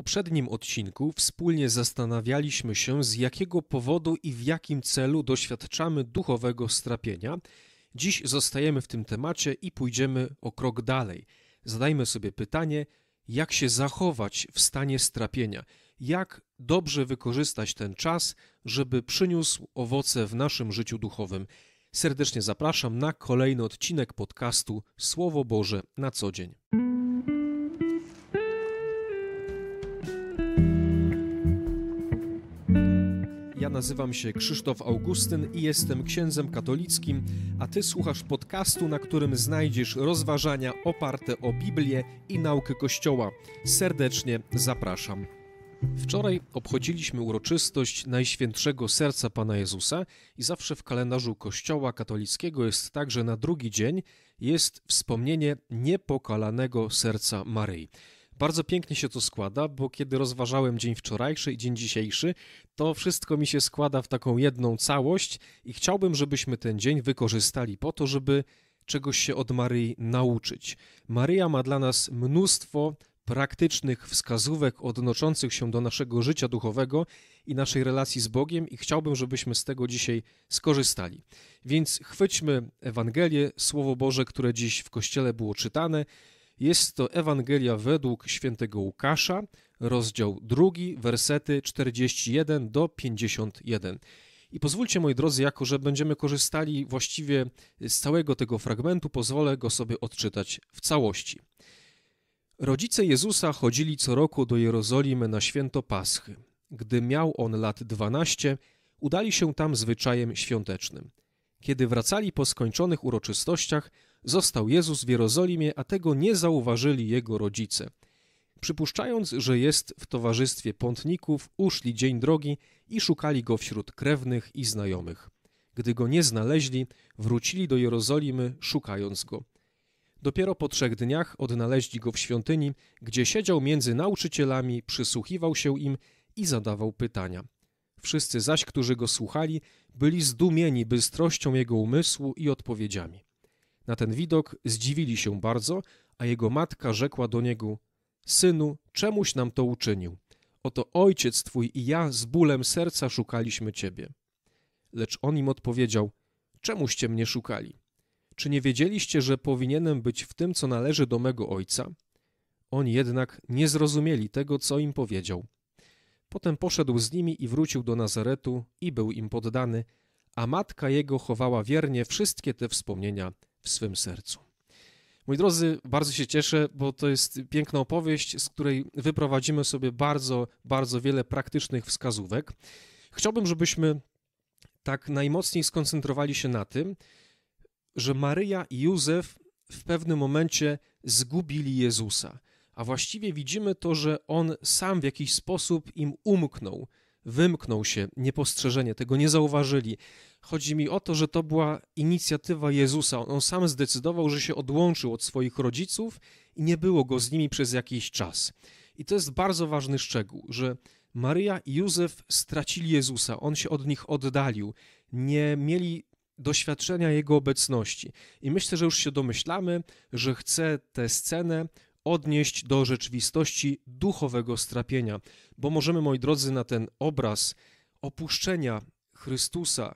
poprzednim odcinku wspólnie zastanawialiśmy się, z jakiego powodu i w jakim celu doświadczamy duchowego strapienia. Dziś zostajemy w tym temacie i pójdziemy o krok dalej. Zadajmy sobie pytanie, jak się zachować w stanie strapienia, jak dobrze wykorzystać ten czas, żeby przyniósł owoce w naszym życiu duchowym. Serdecznie zapraszam na kolejny odcinek podcastu Słowo Boże na co dzień. Nazywam się Krzysztof Augustyn i jestem księdzem katolickim, a ty słuchasz podcastu, na którym znajdziesz rozważania oparte o Biblię i naukę Kościoła. Serdecznie zapraszam. Wczoraj obchodziliśmy uroczystość Najświętszego Serca Pana Jezusa i zawsze w kalendarzu Kościoła katolickiego jest tak, że na drugi dzień jest wspomnienie niepokalanego serca Maryi. Bardzo pięknie się to składa, bo kiedy rozważałem dzień wczorajszy i dzień dzisiejszy, to wszystko mi się składa w taką jedną całość i chciałbym, żebyśmy ten dzień wykorzystali po to, żeby czegoś się od Maryi nauczyć. Maryja ma dla nas mnóstwo praktycznych wskazówek odnoszących się do naszego życia duchowego i naszej relacji z Bogiem i chciałbym, żebyśmy z tego dzisiaj skorzystali. Więc chwyćmy Ewangelię, Słowo Boże, które dziś w Kościele było czytane jest to Ewangelia według świętego Łukasza, rozdział drugi, wersety 41 do 51. I pozwólcie, moi drodzy, jako że będziemy korzystali właściwie z całego tego fragmentu, pozwolę go sobie odczytać w całości. Rodzice Jezusa chodzili co roku do Jerozolimy na święto Paschy. Gdy miał on lat dwanaście, udali się tam zwyczajem świątecznym. Kiedy wracali po skończonych uroczystościach, Został Jezus w Jerozolimie, a tego nie zauważyli jego rodzice. Przypuszczając, że jest w towarzystwie pątników, uszli dzień drogi i szukali go wśród krewnych i znajomych. Gdy go nie znaleźli, wrócili do Jerozolimy, szukając go. Dopiero po trzech dniach odnaleźli go w świątyni, gdzie siedział między nauczycielami, przysłuchiwał się im i zadawał pytania. Wszyscy zaś, którzy go słuchali, byli zdumieni bystrością jego umysłu i odpowiedziami. Na ten widok zdziwili się bardzo, a jego matka rzekła do niego: Synu, czemuś nam to uczynił? Oto ojciec twój i ja z bólem serca szukaliśmy ciebie. Lecz on im odpowiedział: Czemuście mnie szukali? Czy nie wiedzieliście, że powinienem być w tym, co należy do mego ojca? Oni jednak nie zrozumieli tego, co im powiedział. Potem poszedł z nimi i wrócił do Nazaretu i był im poddany, a matka jego chowała wiernie wszystkie te wspomnienia w swym sercu. Moi drodzy, bardzo się cieszę, bo to jest piękna opowieść, z której wyprowadzimy sobie bardzo, bardzo wiele praktycznych wskazówek. Chciałbym, żebyśmy tak najmocniej skoncentrowali się na tym, że Maryja i Józef w pewnym momencie zgubili Jezusa, a właściwie widzimy to, że on sam w jakiś sposób im umknął, wymknął się niepostrzeżenie, tego nie zauważyli. Chodzi mi o to, że to była inicjatywa Jezusa. On sam zdecydował, że się odłączył od swoich rodziców i nie było go z nimi przez jakiś czas. I to jest bardzo ważny szczegół, że Maryja i Józef stracili Jezusa, on się od nich oddalił, nie mieli doświadczenia Jego obecności. I myślę, że już się domyślamy, że chce tę scenę odnieść do rzeczywistości duchowego strapienia, bo możemy, moi drodzy, na ten obraz opuszczenia Chrystusa,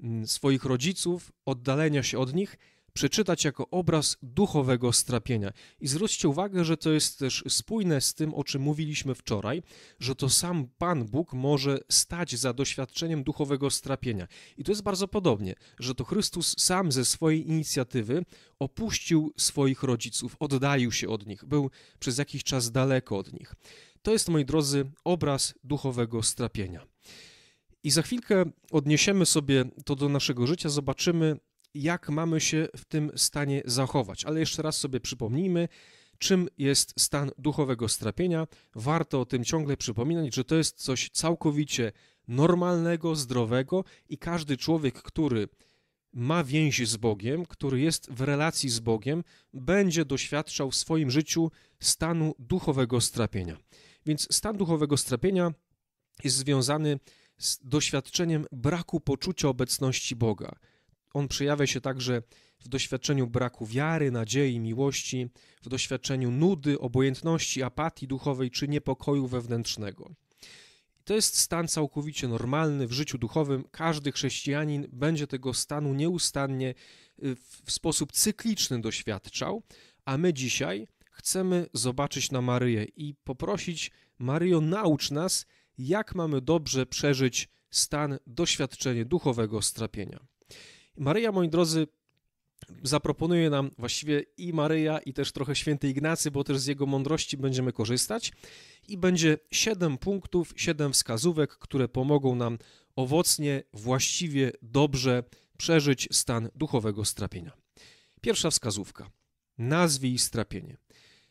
mm, swoich rodziców, oddalenia się od nich, przeczytać jako obraz duchowego strapienia. I zwróćcie uwagę, że to jest też spójne z tym, o czym mówiliśmy wczoraj, że to sam Pan Bóg może stać za doświadczeniem duchowego strapienia. I to jest bardzo podobnie, że to Chrystus sam ze swojej inicjatywy opuścił swoich rodziców, oddalił się od nich, był przez jakiś czas daleko od nich. To jest, moi drodzy, obraz duchowego strapienia. I za chwilkę odniesiemy sobie to do naszego życia, zobaczymy, jak mamy się w tym stanie zachować. Ale jeszcze raz sobie przypomnijmy, czym jest stan duchowego strapienia. Warto o tym ciągle przypominać, że to jest coś całkowicie normalnego, zdrowego i każdy człowiek, który ma więź z Bogiem, który jest w relacji z Bogiem, będzie doświadczał w swoim życiu stanu duchowego strapienia. Więc stan duchowego strapienia jest związany z doświadczeniem braku poczucia obecności Boga on przejawia się także w doświadczeniu braku wiary, nadziei, miłości, w doświadczeniu nudy, obojętności, apatii duchowej czy niepokoju wewnętrznego. To jest stan całkowicie normalny w życiu duchowym. Każdy chrześcijanin będzie tego stanu nieustannie y, w sposób cykliczny doświadczał, a my dzisiaj chcemy zobaczyć na Maryję i poprosić Maryjo, naucz nas, jak mamy dobrze przeżyć stan, doświadczenie duchowego strapienia. Maryja, moi drodzy, zaproponuje nam właściwie i Maryja, i też trochę święty Ignacy, bo też z jego mądrości będziemy korzystać. I będzie siedem punktów, siedem wskazówek, które pomogą nam owocnie, właściwie, dobrze przeżyć stan duchowego strapienia. Pierwsza wskazówka. Nazwij strapienie.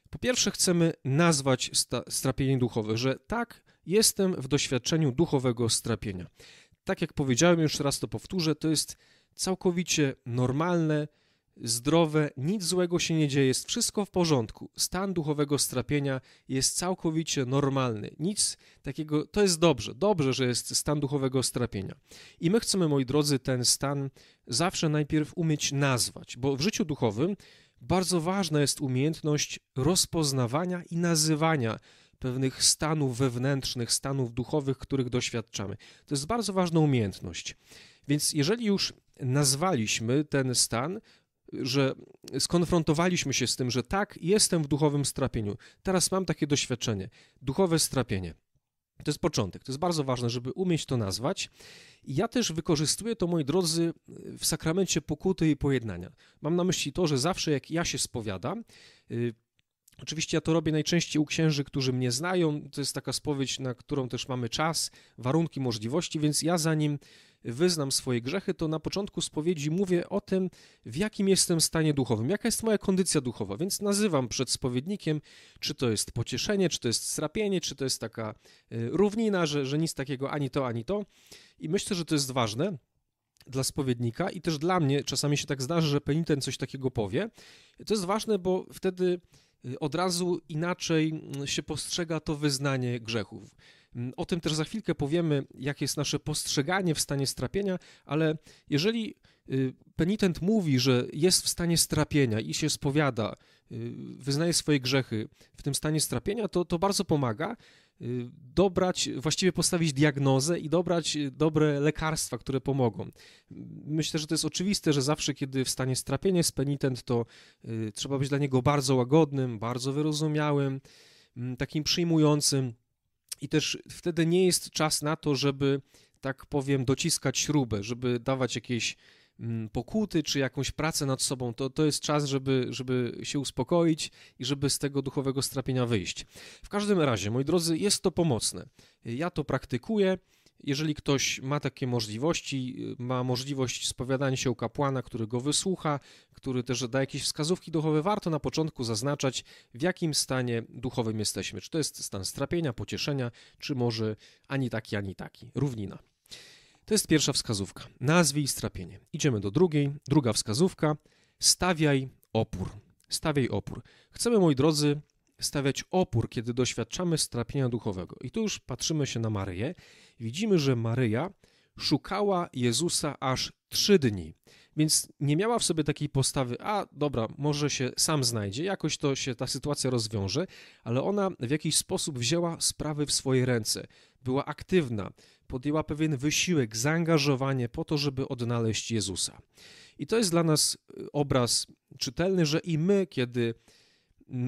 Po pierwsze, chcemy nazwać strapienie duchowe, że tak, jestem w doświadczeniu duchowego strapienia. Tak jak powiedziałem, już raz to powtórzę, to jest całkowicie normalne, zdrowe, nic złego się nie dzieje, jest wszystko w porządku. Stan duchowego strapienia jest całkowicie normalny. Nic takiego, to jest dobrze, dobrze, że jest stan duchowego strapienia. I my chcemy, moi drodzy, ten stan zawsze najpierw umieć nazwać, bo w życiu duchowym bardzo ważna jest umiejętność rozpoznawania i nazywania pewnych stanów wewnętrznych, stanów duchowych, których doświadczamy. To jest bardzo ważna umiejętność. Więc jeżeli już nazwaliśmy ten stan, że skonfrontowaliśmy się z tym, że tak, jestem w duchowym strapieniu, teraz mam takie doświadczenie, duchowe strapienie. To jest początek. To jest bardzo ważne, żeby umieć to nazwać. Ja też wykorzystuję to, moi drodzy, w sakramencie pokuty i pojednania. Mam na myśli to, że zawsze jak ja się spowiadam, y, Oczywiście ja to robię najczęściej u księży, którzy mnie znają. To jest taka spowiedź, na którą też mamy czas, warunki, możliwości, więc ja zanim wyznam swoje grzechy, to na początku spowiedzi mówię o tym, w jakim jestem stanie duchowym, jaka jest moja kondycja duchowa, więc nazywam przed spowiednikiem, czy to jest pocieszenie, czy to jest strapienie, czy to jest taka y, równina, że, że nic takiego ani to, ani to. I myślę, że to jest ważne dla spowiednika i też dla mnie czasami się tak zdarzy, że penitent coś takiego powie. To jest ważne, bo wtedy od razu inaczej mm, się postrzega to wyznanie grzechów. Mm, o tym też za chwilkę powiemy, jakie jest nasze postrzeganie w stanie strapienia, ale jeżeli y, penitent mówi, że jest w stanie strapienia i się spowiada, y, wyznaje swoje grzechy w tym stanie strapienia, to, to bardzo pomaga y, dobrać, właściwie postawić diagnozę i dobrać dobre lekarstwa, które pomogą. Myślę, że to jest oczywiste, że zawsze, kiedy w stanie strapienia jest penitent, to trzeba być dla niego bardzo łagodnym, bardzo wyrozumiałym, mm, takim przyjmującym i też wtedy nie jest czas na to, żeby, tak powiem, dociskać śrubę, żeby dawać jakieś pokuty czy jakąś pracę nad sobą. To, to jest czas, żeby, żeby się uspokoić i żeby z tego duchowego strapienia wyjść. W każdym razie, moi drodzy, jest to pomocne. Ja to praktykuję jeżeli ktoś ma takie możliwości, ma możliwość spowiadania się u kapłana, który go wysłucha, który też da jakieś wskazówki duchowe, warto na początku zaznaczać, w jakim stanie duchowym jesteśmy. Czy to jest stan strapienia, pocieszenia, czy może ani taki, ani taki. Równina. To jest pierwsza wskazówka. Nazwij strapienie. Idziemy do drugiej. Druga wskazówka. Stawiaj opór. Stawiaj opór. Chcemy, moi drodzy, stawiać opór, kiedy doświadczamy strapienia duchowego. I tu już patrzymy się na Maryję. Widzimy, że Maryja szukała Jezusa aż trzy dni. Więc nie miała w sobie takiej postawy, a dobra, może się sam znajdzie, jakoś to się ta sytuacja rozwiąże, ale ona w jakiś sposób wzięła sprawy w swoje ręce, była aktywna, podjęła pewien wysiłek, zaangażowanie po to, żeby odnaleźć Jezusa. I to jest dla nas y, obraz czytelny, że i my, kiedy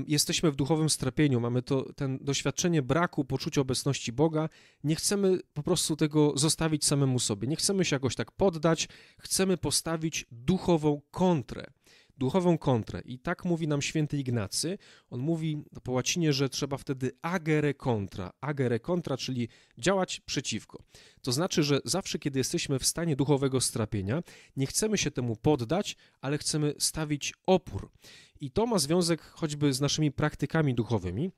jesteśmy w duchowym strapieniu, mamy to ten doświadczenie braku poczucia obecności Boga, nie chcemy po prostu tego zostawić samemu sobie, nie chcemy się jakoś tak poddać, chcemy postawić duchową kontrę. Duchową kontrę. I tak mówi nam święty Ignacy. On mówi po łacinie, że trzeba wtedy agere contra. Agere contra, czyli działać przeciwko. To znaczy, że zawsze, kiedy jesteśmy w stanie duchowego strapienia, nie chcemy się temu poddać, ale chcemy stawić opór. I to ma związek choćby z naszymi praktykami duchowymi.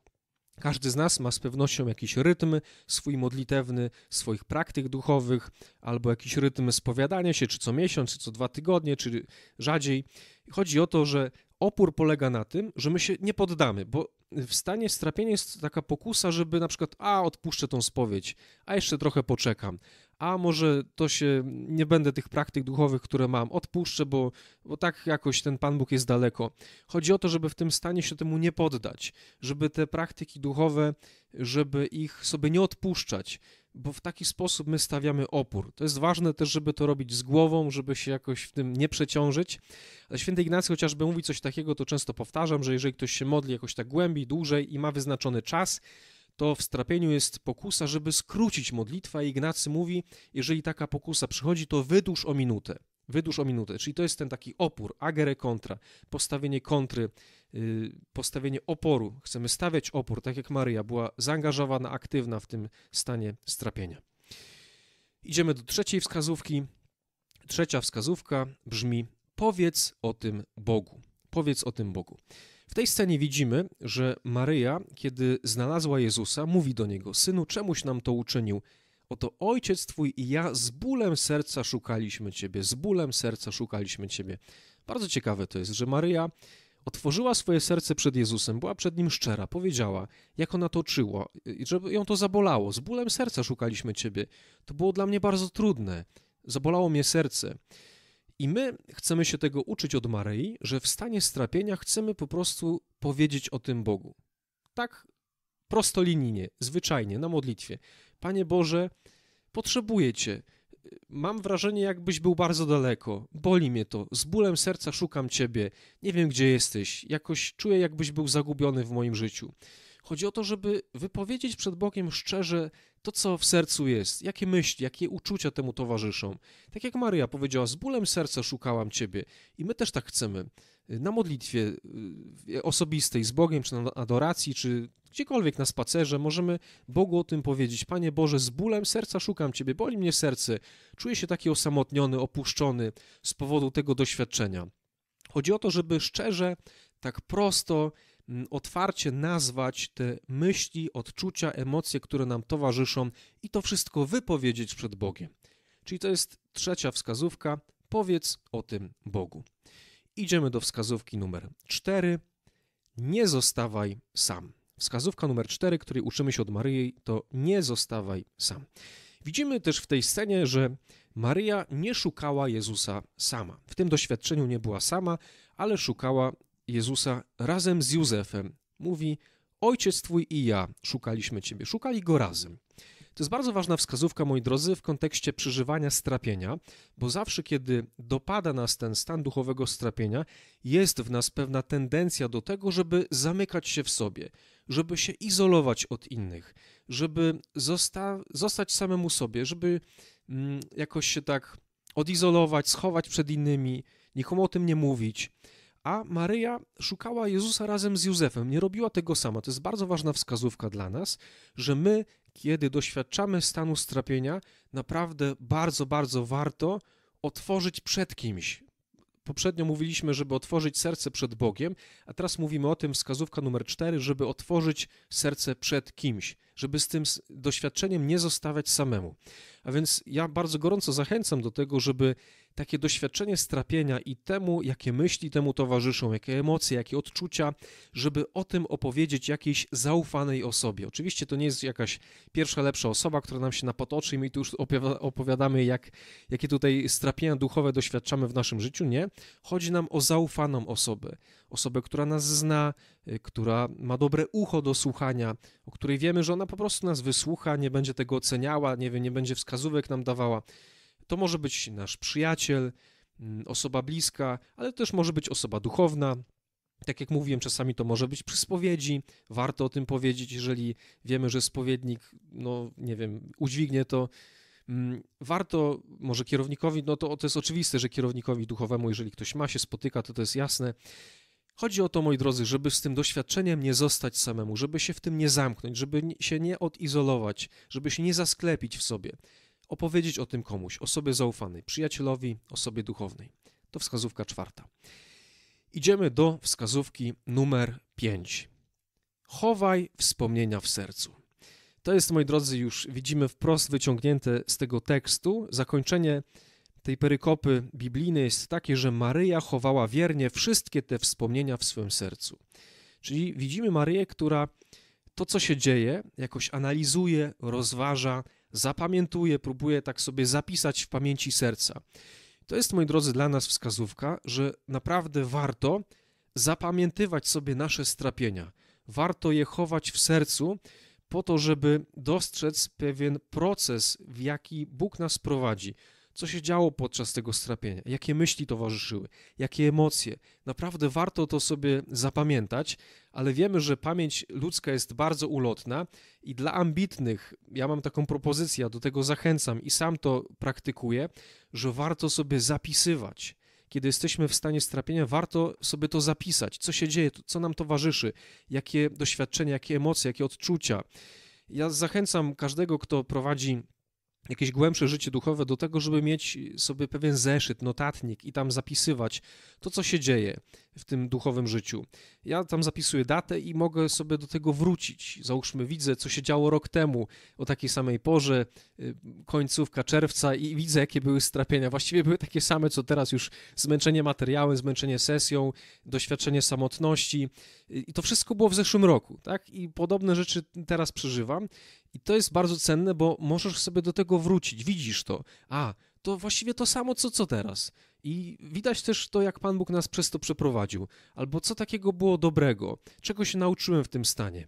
Każdy z nas ma z pewnością jakiś rytm swój modlitewny, swoich praktyk duchowych, albo jakiś rytm spowiadania się, czy co miesiąc, czy co dwa tygodnie, czy rzadziej. Chodzi o to, że Opór polega na tym, że my się nie poddamy, bo w stanie strapienia jest taka pokusa, żeby na przykład, a odpuszczę tą spowiedź, a jeszcze trochę poczekam, a może to się, nie będę tych praktyk duchowych, które mam, odpuszczę, bo, bo tak jakoś ten Pan Bóg jest daleko. Chodzi o to, żeby w tym stanie się temu nie poddać, żeby te praktyki duchowe, żeby ich sobie nie odpuszczać, bo w taki sposób my stawiamy opór. To jest ważne też, żeby to robić z głową, żeby się jakoś w tym nie przeciążyć. Ale święty Ignacy chociażby mówi coś takiego, to często powtarzam, że jeżeli ktoś się modli jakoś tak głębiej, dłużej i ma wyznaczony czas, to w strapieniu jest pokusa, żeby skrócić modlitwę. Ignacy mówi, jeżeli taka pokusa przychodzi, to wydłuż o minutę. Wydłuż o minutę, czyli to jest ten taki opór, agere kontra, postawienie kontry, postawienie oporu. Chcemy stawiać opór, tak jak Maryja była zaangażowana, aktywna w tym stanie strapienia. Idziemy do trzeciej wskazówki. Trzecia wskazówka brzmi: powiedz o tym Bogu. Powiedz o tym Bogu. W tej scenie widzimy, że Maryja, kiedy znalazła Jezusa, mówi do niego: Synu, czemuś nam to uczynił? Oto ojciec twój i ja z bólem serca szukaliśmy ciebie, z bólem serca szukaliśmy ciebie. Bardzo ciekawe to jest, że Maryja otworzyła swoje serce przed Jezusem, była przed nim szczera, powiedziała, jak ona to czuła, żeby ją to zabolało. Z bólem serca szukaliśmy ciebie. To było dla mnie bardzo trudne. Zabolało mnie serce. I my chcemy się tego uczyć od Maryi, że w stanie strapienia chcemy po prostu powiedzieć o tym Bogu. Tak prostolinijnie, zwyczajnie, na modlitwie. Panie Boże, potrzebuję Cię. Mam wrażenie, jakbyś był bardzo daleko. Boli mnie to. Z bólem serca szukam Ciebie. Nie wiem, gdzie jesteś. Jakoś czuję, jakbyś był zagubiony w moim życiu. Chodzi o to, żeby wypowiedzieć przed Bogiem szczerze to, co w sercu jest, jakie myśli, jakie uczucia temu towarzyszą. Tak jak Maryja powiedziała, z bólem serca szukałam Ciebie. I my też tak chcemy. Na modlitwie y, osobistej z Bogiem, czy na adoracji, czy gdziekolwiek na spacerze, możemy Bogu o tym powiedzieć. Panie Boże, z bólem serca szukam Ciebie, boli mnie serce, czuję się taki osamotniony, opuszczony z powodu tego doświadczenia. Chodzi o to, żeby szczerze, tak prosto Mm, otwarcie nazwać te myśli, odczucia, emocje, które nam towarzyszą i to wszystko wypowiedzieć przed Bogiem. Czyli to jest trzecia wskazówka. Powiedz o tym Bogu. Idziemy do wskazówki numer cztery. Nie zostawaj sam. Wskazówka numer cztery, której uczymy się od Maryi, to nie zostawaj sam. Widzimy też w tej scenie, że Maryja nie szukała Jezusa sama. W tym doświadczeniu nie była sama, ale szukała Jezusa razem z Józefem. Mówi: Ojciec twój i ja szukaliśmy ciebie. Szukali go razem. To jest bardzo ważna wskazówka, moi drodzy, w kontekście przeżywania strapienia, bo zawsze, kiedy dopada nas ten stan duchowego strapienia, jest w nas pewna tendencja do tego, żeby zamykać się w sobie, żeby się izolować od innych, żeby zosta zostać samemu sobie, żeby mm, jakoś się tak odizolować, schować przed innymi, nikomu o tym nie mówić. A Maryja szukała Jezusa razem z Józefem, nie robiła tego sama. To jest bardzo ważna wskazówka dla nas, że my, kiedy doświadczamy stanu strapienia, naprawdę bardzo, bardzo warto otworzyć przed kimś. Poprzednio mówiliśmy, żeby otworzyć serce przed Bogiem, a teraz mówimy o tym, wskazówka numer cztery, żeby otworzyć serce przed kimś, żeby z tym doświadczeniem nie zostawać samemu. A więc ja bardzo gorąco zachęcam do tego, żeby takie doświadczenie strapienia i temu, jakie myśli temu towarzyszą, jakie emocje, jakie odczucia, żeby o tym opowiedzieć jakiejś zaufanej osobie. Oczywiście to nie jest jakaś pierwsza, lepsza osoba, która nam się napotoczy i my tu już opowiadamy, jak, jakie tutaj strapienia duchowe doświadczamy w naszym życiu. Nie. Chodzi nam o zaufaną osobę. Osobę, która nas zna, y, która ma dobre ucho do słuchania, o której wiemy, że ona po prostu nas wysłucha, nie będzie tego oceniała, nie wiem, nie będzie wskazówek nam dawała. To może być nasz przyjaciel, mm, osoba bliska, ale też może być osoba duchowna. Tak jak mówiłem, czasami to może być przy spowiedzi. Warto o tym powiedzieć, jeżeli wiemy, że spowiednik, no nie wiem, udźwignie to. Mm, warto, może kierownikowi, no to, to jest oczywiste, że kierownikowi duchowemu, jeżeli ktoś ma się spotyka, to to jest jasne. Chodzi o to, moi drodzy, żeby z tym doświadczeniem nie zostać samemu, żeby się w tym nie zamknąć, żeby się nie odizolować, żeby się nie zasklepić w sobie opowiedzieć o tym komuś, osobie zaufanej, przyjacielowi, osobie duchownej. To wskazówka czwarta. Idziemy do wskazówki numer pięć. Chowaj wspomnienia w sercu. To jest, moi drodzy, już widzimy wprost wyciągnięte z tego tekstu zakończenie tej perykopy biblijnej jest takie, że Maryja chowała wiernie wszystkie te wspomnienia w swoim sercu. Czyli widzimy Maryję, która to, co się dzieje, jakoś analizuje, rozważa, zapamiętuje, próbuje tak sobie zapisać w pamięci serca. To jest, moi drodzy, dla nas wskazówka, że naprawdę warto zapamiętywać sobie nasze strapienia. Warto je chować w sercu, po to, żeby dostrzec pewien proces, w jaki Bóg nas prowadzi. Co się działo podczas tego strapienia, jakie myśli towarzyszyły, jakie emocje. Naprawdę warto to sobie zapamiętać, ale wiemy, że pamięć ludzka jest bardzo ulotna i dla ambitnych, ja mam taką propozycję, do tego zachęcam i sam to praktykuję, że warto sobie zapisywać. Kiedy jesteśmy w stanie strapienia, warto sobie to zapisać, co się dzieje, co nam towarzyszy, jakie doświadczenia, jakie emocje, jakie odczucia. Ja zachęcam każdego, kto prowadzi jakieś głębsze życie duchowe do tego, żeby mieć sobie pewien zeszyt, notatnik i tam zapisywać to, co się dzieje w tym duchowym życiu. Ja tam zapisuję datę i mogę sobie do tego wrócić. Załóżmy, widzę, co się działo rok temu o takiej samej porze, y, końcówka czerwca i widzę, jakie były strapienia. Właściwie były takie same, co teraz już zmęczenie materiałem, zmęczenie sesją, doświadczenie samotności. I to wszystko było w zeszłym roku, tak? I podobne rzeczy teraz przeżywam. I to jest bardzo cenne, bo możesz sobie do tego wrócić. Widzisz to. A, to właściwie to samo, co, co teraz. I widać też to, jak Pan Bóg nas przez to przeprowadził, albo co takiego było dobrego, czego się nauczyłem w tym stanie.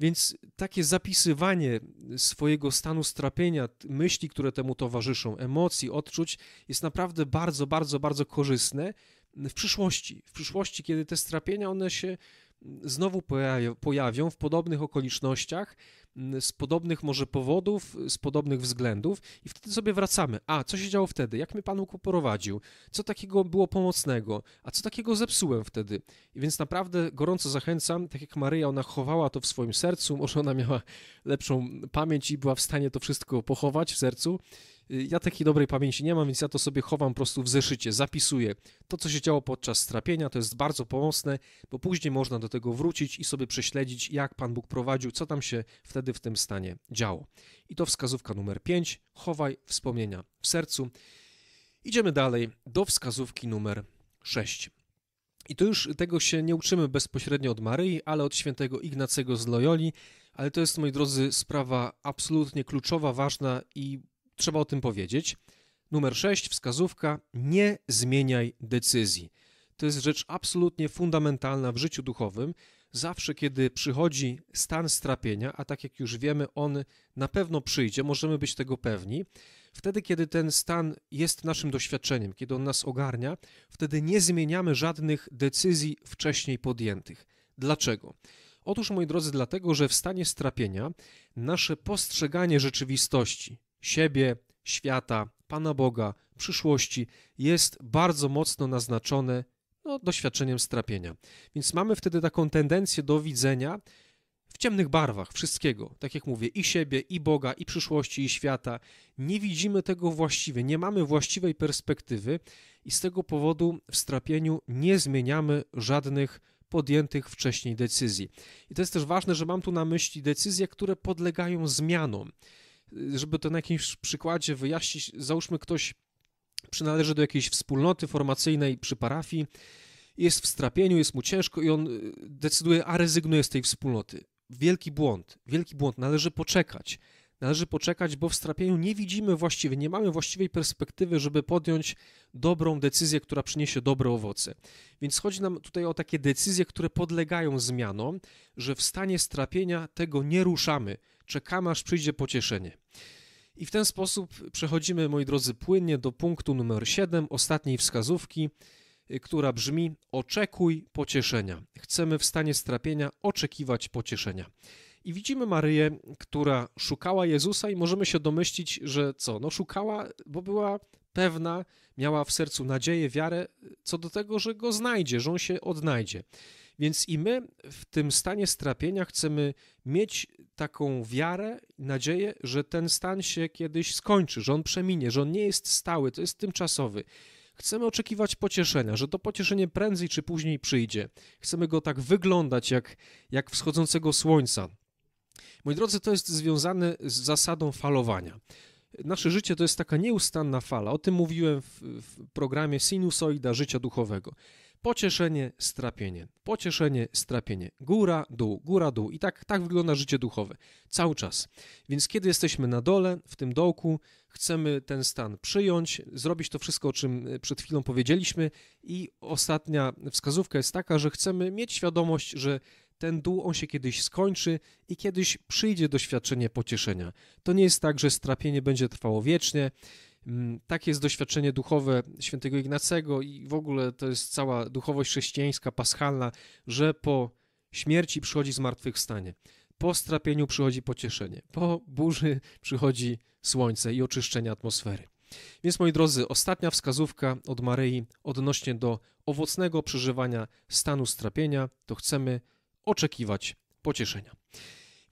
Więc takie zapisywanie swojego stanu strapienia, myśli, które temu towarzyszą, emocji, odczuć, jest naprawdę bardzo, bardzo, bardzo korzystne w przyszłości. W przyszłości, kiedy te strapienia, one się znowu pojawią w podobnych okolicznościach, z podobnych może powodów, z podobnych względów i wtedy sobie wracamy. A, co się działo wtedy? Jak mnie Pan Bóg poprowadził? Co takiego było pomocnego? A co takiego zepsułem wtedy? I więc naprawdę gorąco zachęcam, tak jak Maryja, ona chowała to w swoim sercu, może ona miała lepszą pamięć i była w stanie to wszystko pochować w sercu, ja takiej dobrej pamięci nie mam, więc ja to sobie chowam po prostu w zeszycie, zapisuję. To, co się działo podczas strapienia, to jest bardzo pomocne, bo później można do tego wrócić i sobie prześledzić, jak Pan Bóg prowadził, co tam się wtedy w tym stanie działo. I to wskazówka numer 5. Chowaj wspomnienia w sercu. Idziemy dalej do wskazówki numer 6. I to już tego się nie uczymy bezpośrednio od Maryi, ale od świętego Ignacego z Loyoli, ale to jest, moi drodzy, sprawa absolutnie kluczowa, ważna i trzeba o tym powiedzieć. Numer 6, wskazówka: nie zmieniaj decyzji. To jest rzecz absolutnie fundamentalna w życiu duchowym. Zawsze, kiedy przychodzi stan strapienia, a tak jak już wiemy, on na pewno przyjdzie, możemy być tego pewni, wtedy, kiedy ten stan jest naszym doświadczeniem, kiedy on nas ogarnia, wtedy nie zmieniamy żadnych decyzji wcześniej podjętych. Dlaczego? Otóż, moi drodzy, dlatego, że w stanie strapienia nasze postrzeganie rzeczywistości, siebie, świata, Pana Boga, przyszłości jest bardzo mocno naznaczone no, doświadczeniem strapienia. Więc mamy wtedy taką tendencję do widzenia w ciemnych barwach wszystkiego. Tak jak mówię, i siebie, i Boga, i przyszłości, i świata. Nie widzimy tego właściwie, nie mamy właściwej perspektywy i z tego powodu w strapieniu nie zmieniamy żadnych podjętych wcześniej decyzji. I to jest też ważne, że mam tu na myśli decyzje, które podlegają zmianom żeby to na jakimś przykładzie wyjaśnić, załóżmy ktoś przynależy do jakiejś wspólnoty formacyjnej przy parafii, jest w strapieniu, jest mu ciężko i on y, decyduje, a rezygnuje z tej wspólnoty. Wielki błąd, wielki błąd, należy poczekać. Należy poczekać, bo w strapieniu nie widzimy właściwie, nie mamy właściwej perspektywy, żeby podjąć dobrą decyzję, która przyniesie dobre owoce. Więc chodzi nam tutaj o takie decyzje, które podlegają zmianom, że w stanie strapienia tego nie ruszamy, czekamy aż przyjdzie pocieszenie. I w ten sposób przechodzimy, moi drodzy, płynnie do punktu numer 7, ostatniej wskazówki, y, która brzmi: Oczekuj pocieszenia. Chcemy w stanie strapienia oczekiwać pocieszenia. I widzimy Maryję, która szukała Jezusa, i możemy się domyślić, że co? No, szukała, bo była pewna, miała w sercu nadzieję, wiarę co do tego, że go znajdzie, że on się odnajdzie. Więc i my w tym stanie strapienia chcemy mieć taką wiarę, nadzieję, że ten stan się kiedyś skończy, że on przeminie, że on nie jest stały, to jest tymczasowy. Chcemy oczekiwać pocieszenia, że to pocieszenie prędzej czy później przyjdzie. Chcemy go tak wyglądać jak, jak wschodzącego słońca. Moi drodzy, to jest związane z zasadą falowania. nasze życie to jest taka nieustanna fala. O tym mówiłem w, w programie Sinusoida Życia Duchowego. Pocieszenie, strapienie, pocieszenie, strapienie, góra, dół, góra, dół. I tak, tak wygląda życie duchowe. Cały czas. Więc kiedy jesteśmy na dole, w tym dołku, chcemy ten stan przyjąć, zrobić to wszystko, o czym e, przed chwilą powiedzieliśmy. I ostatnia wskazówka jest taka, że chcemy mieć świadomość, że ten dół on się kiedyś skończy i kiedyś przyjdzie doświadczenie pocieszenia. To nie jest tak, że strapienie będzie trwało wiecznie. Mm, takie jest doświadczenie duchowe świętego Ignacego i w ogóle to jest cała duchowość chrześcijańska, paschalna, że po śmierci przychodzi zmartwychwstanie, po strapieniu przychodzi pocieszenie, po burzy przychodzi słońce i oczyszczenie atmosfery. Więc moi drodzy, ostatnia wskazówka od Maryi odnośnie do owocnego przeżywania stanu strapienia, to chcemy oczekiwać pocieszenia.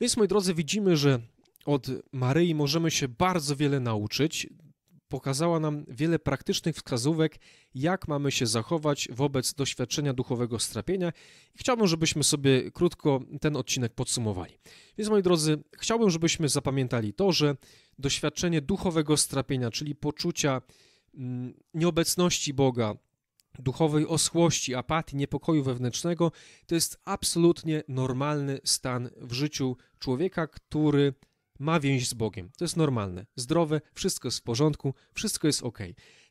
Więc moi drodzy, widzimy, że od Maryi możemy się bardzo wiele nauczyć pokazała nam wiele praktycznych wskazówek, jak mamy się zachować wobec doświadczenia duchowego strapienia. I chciałbym, żebyśmy sobie krótko ten odcinek podsumowali. Więc moi drodzy, chciałbym, żebyśmy zapamiętali to, że doświadczenie duchowego strapienia, czyli poczucia mm, nieobecności Boga, duchowej oschłości, apatii, niepokoju wewnętrznego, to jest absolutnie normalny stan w życiu człowieka, który ma więź z Bogiem. To jest normalne, zdrowe, wszystko jest w porządku, wszystko jest ok.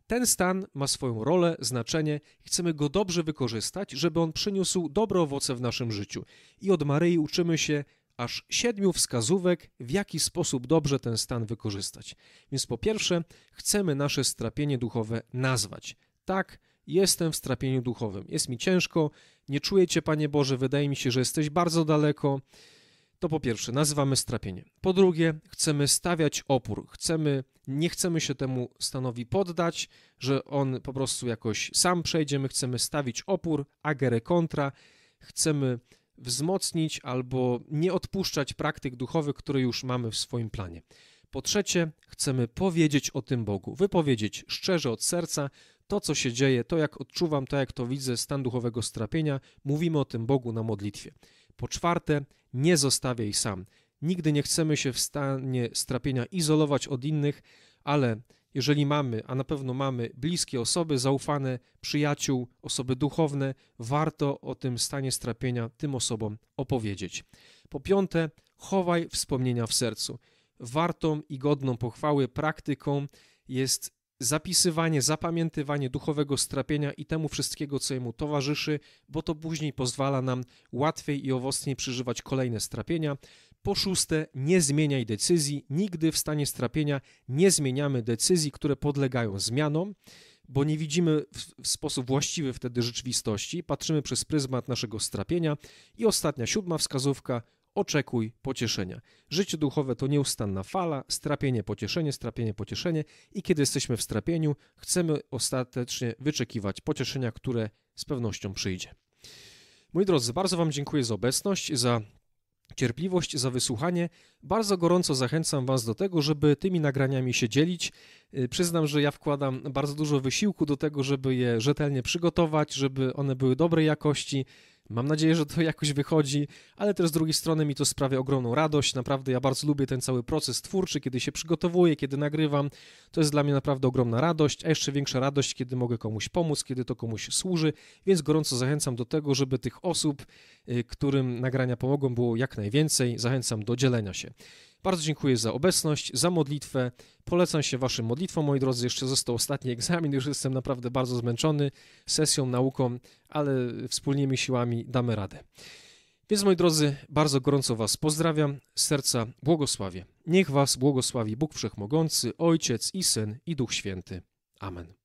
Ten stan ma swoją rolę, znaczenie i chcemy go dobrze wykorzystać, żeby on przyniósł dobre owoce w naszym życiu. I od Maryi uczymy się aż siedmiu wskazówek, w jaki sposób dobrze ten stan wykorzystać. Więc po pierwsze, chcemy nasze strapienie duchowe nazwać. Tak, jestem w strapieniu duchowym. Jest mi ciężko, nie czuję Cię, Panie Boże, wydaje mi się, że jesteś bardzo daleko. To po pierwsze, nazywamy strapienie. Po drugie, chcemy stawiać opór. Chcemy, nie chcemy się temu stanowi poddać, że on po prostu jakoś sam przejdzie. My chcemy stawić opór, agere contra. Chcemy wzmocnić albo nie odpuszczać praktyk duchowych, które już mamy w swoim planie. Po trzecie, chcemy powiedzieć o tym Bogu, wypowiedzieć szczerze od serca to, co się dzieje, to jak odczuwam, to jak to widzę, stan duchowego strapienia, mówimy o tym Bogu na modlitwie. Po czwarte, nie zostawiaj sam. Nigdy nie chcemy się w stanie strapienia izolować od innych, ale jeżeli mamy, a na pewno mamy bliskie osoby, zaufane, przyjaciół, osoby duchowne, warto o tym stanie strapienia tym osobom opowiedzieć. Po piąte, chowaj wspomnienia w sercu. Wartą i godną pochwały praktyką jest zapisywanie, zapamiętywanie duchowego strapienia i temu wszystkiego, co jemu towarzyszy, bo to później pozwala nam łatwiej i owocniej przeżywać kolejne strapienia. Po szóste, nie zmieniaj decyzji. Nigdy w stanie strapienia nie zmieniamy decyzji, które podlegają zmianom, bo nie widzimy w sposób właściwy wtedy rzeczywistości. Patrzymy przez pryzmat naszego strapienia. I ostatnia, siódma wskazówka, oczekuj pocieszenia. Życie duchowe to nieustanna fala, strapienie, pocieszenie, strapienie, pocieszenie i kiedy jesteśmy w strapieniu, chcemy ostatecznie wyczekiwać pocieszenia, które z pewnością przyjdzie. Moi drodzy, bardzo Wam dziękuję za obecność, za cierpliwość, za wysłuchanie. Bardzo gorąco zachęcam Was do tego, żeby tymi nagraniami się dzielić. Y, przyznam, że ja wkładam bardzo dużo wysiłku do tego, żeby je rzetelnie przygotować, żeby one były dobrej jakości. Mam nadzieję, że to jakoś wychodzi, ale też z drugiej strony mi to sprawia ogromną radość. Naprawdę ja bardzo lubię ten cały proces twórczy, kiedy się przygotowuję, kiedy nagrywam. To jest dla mnie naprawdę ogromna radość, a jeszcze większa radość, kiedy mogę komuś pomóc, kiedy to komuś służy. Więc gorąco zachęcam do tego, żeby tych osób, y, którym nagrania pomogą, było jak najwięcej. Zachęcam do dzielenia się. Bardzo dziękuję za obecność, za modlitwę. Polecam się Waszym modlitwom, moi drodzy. Jeszcze został ostatni egzamin, już jestem naprawdę bardzo zmęczony sesją, nauką, ale wspólnymi siłami damy radę. Więc moi drodzy, bardzo gorąco Was pozdrawiam, serca błogosławię. Niech Was błogosławi Bóg Wszechmogący, Ojciec i Syn i Duch Święty. Amen.